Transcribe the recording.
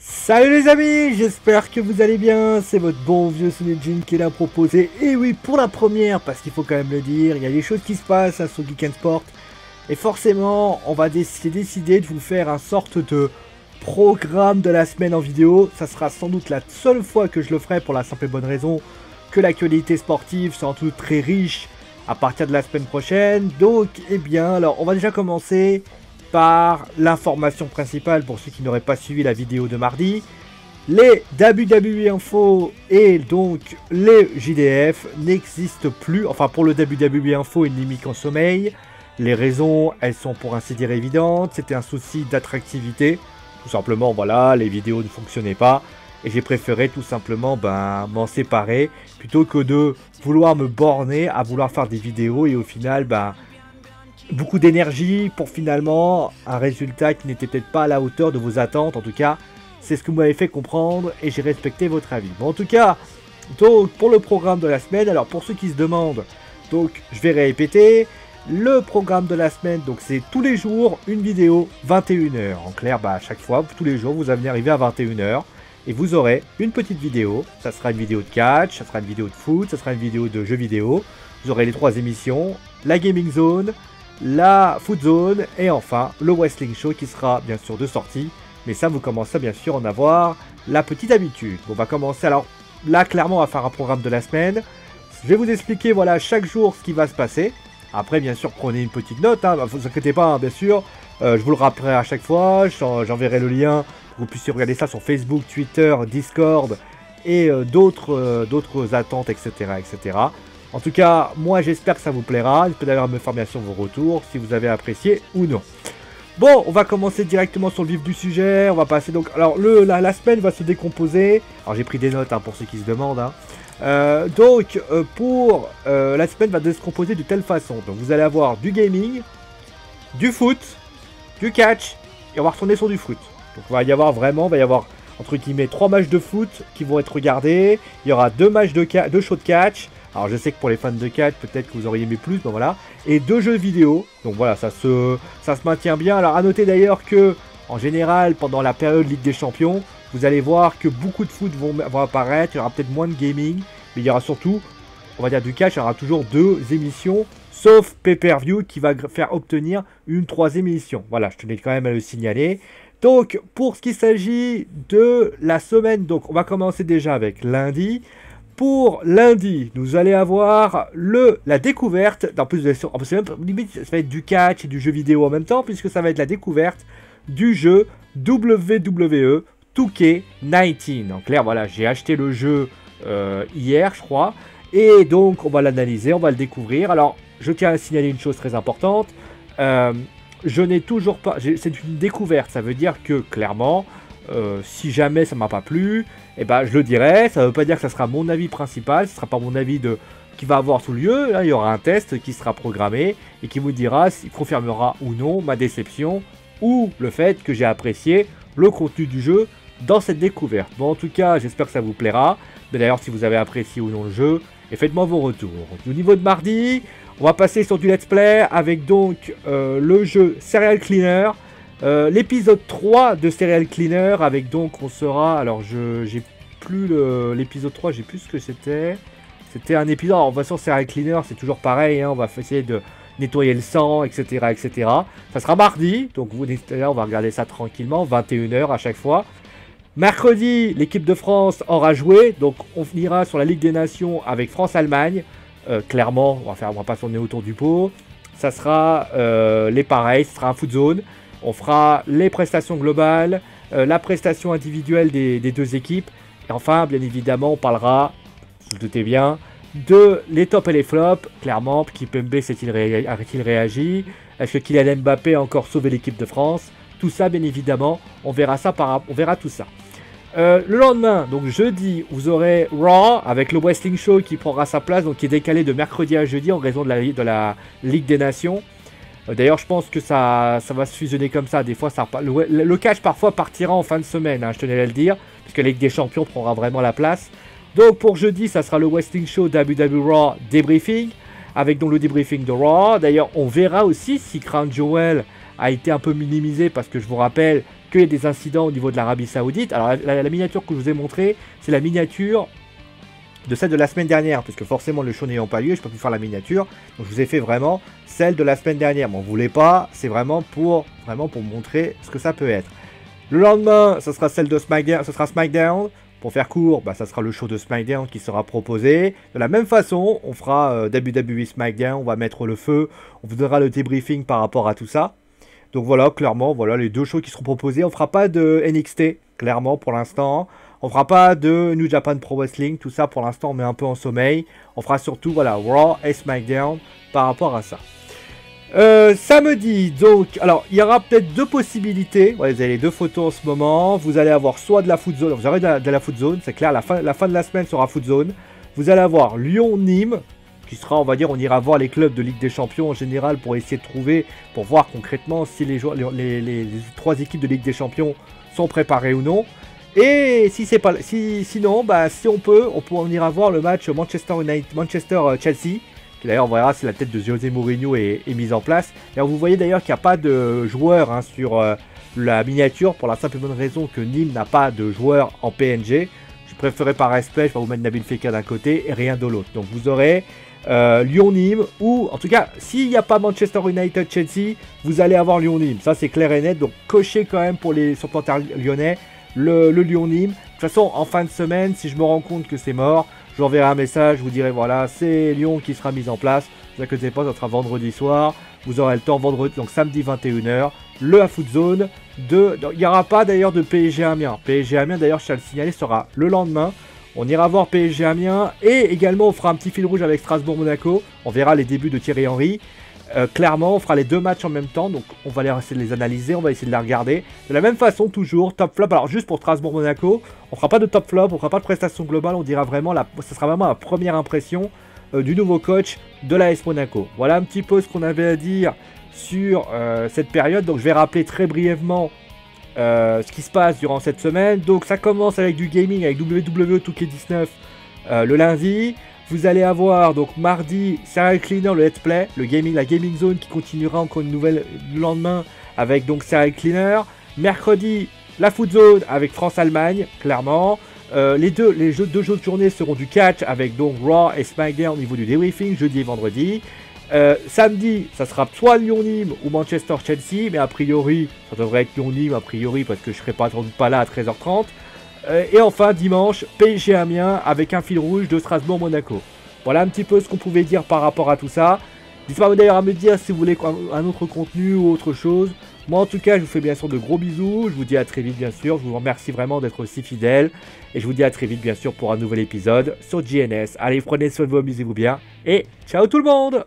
Salut les amis, j'espère que vous allez bien, c'est votre bon vieux Sunejin qui l'a proposé. Et oui, pour la première, parce qu'il faut quand même le dire, il y a des choses qui se passent à sur Geek Sport. Et forcément, on va décider de vous faire un sorte de programme de la semaine en vidéo. Ça sera sans doute la seule fois que je le ferai pour la simple et bonne raison que l'actualité sportive sera sans doute très riche à partir de la semaine prochaine. Donc, eh bien, alors, on va déjà commencer par l'information principale pour ceux qui n'auraient pas suivi la vidéo de mardi. Les WWE Info et donc les JDF n'existent plus. Enfin, pour le WWE Info et limite en sommeil. Les raisons, elles sont pour ainsi dire évidentes. C'était un souci d'attractivité. Tout simplement, voilà, les vidéos ne fonctionnaient pas. Et j'ai préféré tout simplement ben, m'en séparer plutôt que de vouloir me borner à vouloir faire des vidéos et au final, ben, beaucoup d'énergie pour finalement un résultat qui n'était peut-être pas à la hauteur de vos attentes. En tout cas, c'est ce que vous m'avez fait comprendre et j'ai respecté votre avis. Bon, en tout cas, donc pour le programme de la semaine, alors pour ceux qui se demandent, donc je vais répéter. Le programme de la semaine, donc c'est tous les jours une vidéo 21h. En clair, bah, à chaque fois, tous les jours, vous allez arriver à 21h et vous aurez une petite vidéo. Ça sera une vidéo de catch, ça sera une vidéo de foot, ça sera une vidéo de jeux vidéo. Vous aurez les trois émissions, la gaming zone, la Food Zone et enfin le Wrestling Show qui sera bien sûr de sortie. Mais ça, vous commencez bien sûr à en avoir la petite habitude. On va commencer alors là clairement va faire un programme de la semaine. Je vais vous expliquer voilà chaque jour ce qui va se passer. Après bien sûr prenez une petite note, hein, vous inquiétez pas hein, bien sûr. Euh, je vous le rappellerai à chaque fois, j'enverrai le lien pour vous puissiez regarder ça sur Facebook, Twitter, Discord et euh, d'autres euh, d'autres attentes, etc., etc. En tout cas, moi j'espère que ça vous plaira. Pouvez d'ailleurs me faire bien sûr vos retours si vous avez apprécié ou non. Bon, on va commencer directement sur le vif du sujet. On va passer donc. Alors, la, semaine va se décomposer. Alors, j'ai pris des notes hein, pour ceux qui se demandent. Hein. Euh, donc, euh, pour euh, la semaine va se décomposer de telle façon. Donc, vous allez avoir du gaming, du foot, du catch, et on va retourner sur du foot. Donc, il va y avoir vraiment, il va y avoir entre guillemets trois matchs de foot qui vont être regardés. Il y aura deux matchs de, deux shows de catch. Alors je sais que pour les fans de catch, peut-être que vous auriez aimé plus, mais voilà. Et deux jeux vidéo. Donc voilà, ça se, ça se maintient bien. Alors à noter d'ailleurs que, en général, pendant la période Ligue des Champions, vous allez voir que beaucoup de foot vont, apparaître. Il y aura peut-être moins de gaming, mais il y aura surtout, on va dire du catch, il y aura toujours deux émissions. Sauf pay-per-view qui va faire obtenir une troisième émission. Voilà, je tenais quand même à le signaler. Donc, pour ce qui s'agit de la semaine, donc on va commencer déjà avec lundi. Pour lundi, nous allons avoir le, la découverte, en plus, plus limite, ça va être du catch et du jeu vidéo en même temps, puisque ça va être la découverte du jeu WWE 2K19. En clair, voilà, j'ai acheté le jeu euh, hier, je crois, et donc on va l'analyser, on va le découvrir. Alors, je tiens à signaler une chose très importante. Euh, je n'ai toujours pas. C'est une découverte, ça veut dire que clairement, euh, si jamais ça m'a pas plu, eh ben, je le dirai. Ça ne veut pas dire que ça sera mon avis principal, ce sera pas mon avis de qui va avoir tout lieu. Il y aura un test qui sera programmé et qui vous dira s'il confirmera ou non ma déception ou le fait que j'ai apprécié le contenu du jeu dans cette découverte. Bon, en tout cas, j'espère que ça vous plaira. Mais d'ailleurs, si vous avez apprécié ou non le jeu, et faites-moi vos retours. Au niveau de mardi, on va passer sur du let's play avec donc euh, le jeu Serial Cleaner. Euh, l'épisode 3 de Serial Cleaner avec donc on sera alors je j'ai plus l'épisode 3 j'ai plus ce que c'était. C'était un épisode en façon Serial Cleaner c'est toujours pareil hein, on va essayer de nettoyer le sang etc etc ça sera mardi donc vous là on va regarder ça tranquillement 21h à chaque fois. Mercredi l'équipe de France aura joué donc on finira sur la Ligue des Nations avec France-Allemagne. Euh, clairement on va faire on va pas tourner autour du pot. Ça sera les pareils ce sera un foot zone on fera les prestations globales, euh, la prestation individuelle des, deux équipes. Et enfin, bien évidemment, on parlera, vous vous doutez bien, de les tops et les flops. Clairement, Kipembe s'est-il réagi? Est-ce que Kylian Mbappé a encore sauvé l'équipe de France? Tout ça, bien évidemment, on verra ça par, on verra tout ça. Euh, le lendemain, donc jeudi, vous aurez Raw avec le Wrestling Show qui prendra sa place, donc qui est décalé de mercredi à jeudi en raison de la Ligue des Nations. Euh, d'ailleurs, je pense que ça, va se fusionner comme ça. Des fois, le, le catch parfois partira en fin de semaine, hein, je tenais à le dire, puisque la Ligue des Champions prendra vraiment la place. Donc pour jeudi, ça sera le Wrestling Show WWE Raw débriefing, avec donc le débriefing de Raw. D'ailleurs, on verra aussi si Crown Joel a été un peu minimisé, parce que je vous rappelle qu'il y ait des incidents au niveau de l'Arabie Saoudite. Alors la, miniature que je vous ai montrée, c'est la miniature de celle de la semaine dernière, puisque forcément le show n'ayant pas lieu, je peux plus faire la miniature. Donc je vous ai fait vraiment celle de la semaine dernière. Bon, vous voulez pas, c'est vraiment pour vraiment pour montrer ce que ça peut être. Le lendemain, ce sera celle de SmackDown, ce sera SmackDown. Pour faire court, bah, ça sera le show de SmackDown qui sera proposé. De la même façon, on fera euh, WWE SmackDown, on va mettre le feu, on vous donnera le débriefing par rapport à tout ça. Donc voilà, clairement, voilà les deux shows qui seront proposés. On fera pas de NXT, clairement, pour l'instant. On fera pas de New Japan Pro Wrestling, tout ça pour l'instant on met un peu en sommeil. On fera surtout voilà Raw et SmackDown par rapport à ça. Euh, samedi, donc, alors il y aura peut-être deux possibilités. vous avez les deux photos en ce moment. Vous allez avoir soit de la foot zone, vous aurez de la, foot zone, c'est clair. La fin, de la semaine sera foot zone. Vous allez avoir Lyon-Nîmes, qui sera, on va dire, on ira voir les clubs de Ligue des Champions en général pour essayer de trouver, pour voir concrètement si les, les, trois équipes de Ligue des Champions sont préparées ou non. Et si c'est pas, si, sinon, bah, si on peut, on, peut, on ira voir le match Manchester United, Manchester euh, Chelsea D'ailleurs, on verra si la tête de José Mourinho est, mise en place. Et vous voyez d'ailleurs qu'il n'y a pas de joueurs hein, sur euh, la miniature pour la simple et bonne raison que Nîmes n'a pas de joueurs en PNG. Je préférais par respect, je vais vous mettre Nabil Fekir d'un côté et rien de l'autre. Donc vous aurez euh, Lyon-Nîmes ou en tout cas, s'il n'y a pas Manchester United-Chelsea, vous allez avoir Lyon-Nîmes. Ça c'est clair et net. Donc cochez quand même pour les supporters lyonnais le, Lyon-Nîmes. De toute façon, en fin de semaine, si je me rends compte que c'est mort, je vous enverrai un message, je vous dirai voilà, c'est Lyon qui sera mis en place. Ne vous inquiétez pas, ça sera vendredi soir. Vous aurez le temps vendredi, donc samedi 21h. Le Foot Zone. Il n'y aura pas d'ailleurs de PSG Amiens. PSG Amiens, d'ailleurs, je tiens à le signaler, sera le lendemain. On ira voir PSG Amiens et également on fera un petit fil rouge avec Strasbourg-Monaco. On verra les débuts de Thierry Henry. Euh, clairement, on fera les deux matchs en même temps, donc on va essayer de les analyser, on va essayer de les regarder. De la même façon, toujours, top flop. Alors, juste pour Strasbourg-Monaco, on fera pas de top flop, on fera pas de prestation globale, on dira vraiment, la, ça sera vraiment la première impression euh, du nouveau coach de l'AS Monaco. Voilà un petit peu ce qu'on avait à dire sur euh, cette période. Donc, je vais rappeler très brièvement ce qui se passe durant cette semaine. Donc, ça commence avec du gaming, avec WWE 2K19 le lundi. Vous allez avoir donc mardi Serial Cleaner, le Let's Play, le gaming, la Gaming Zone qui continuera encore une nouvelle le lendemain avec donc Serial Cleaner. Mercredi, la Foot Zone avec France-Allemagne, clairement. Euh, les deux, jeux, de journée seront du catch avec donc Raw et SmackDown au niveau du debriefing, jeudi et vendredi. Euh, samedi, ça sera soit Lyon-Nîmes ou Manchester-Chelsea, mais a priori, ça devrait être Lyon-Nîmes a priori parce que je serai pas, pas là à 13h30. Euh, et enfin, dimanche, PSG Amiens avec un fil rouge de Strasbourg-Monaco. Voilà un petit peu ce qu'on pouvait dire par rapport à tout ça. Pas d'ailleurs à me dire si vous voulez un autre contenu ou autre chose. Moi en tout cas je vous fais bien sûr de gros bisous, je vous dis à très vite bien sûr, je vous remercie vraiment d'être aussi fidèle et je vous dis à très vite bien sûr pour un nouvel épisode sur GNS. Allez prenez soin de vous, amusez-vous bien et ciao tout le monde